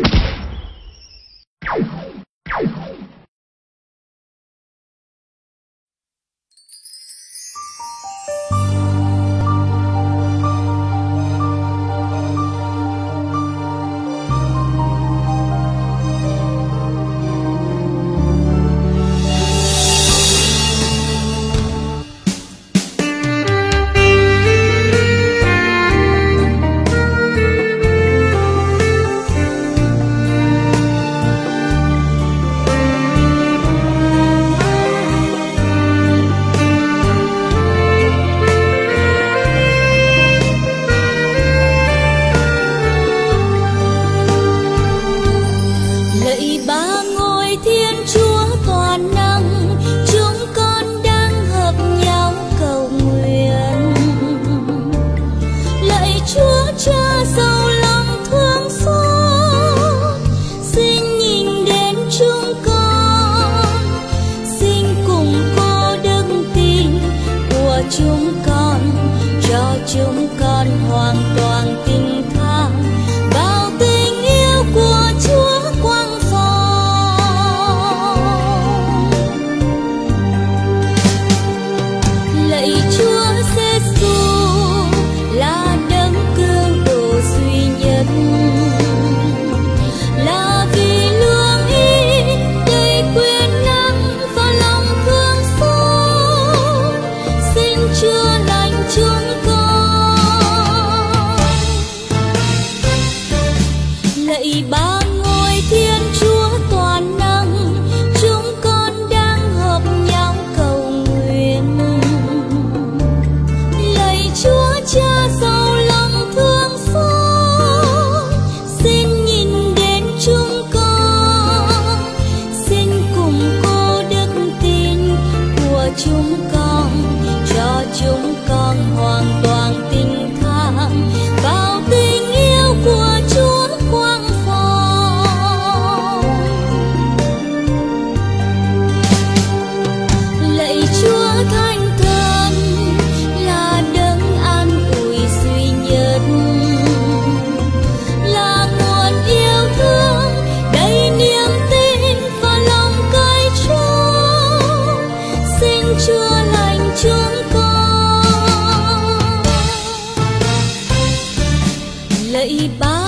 lạy lạy ba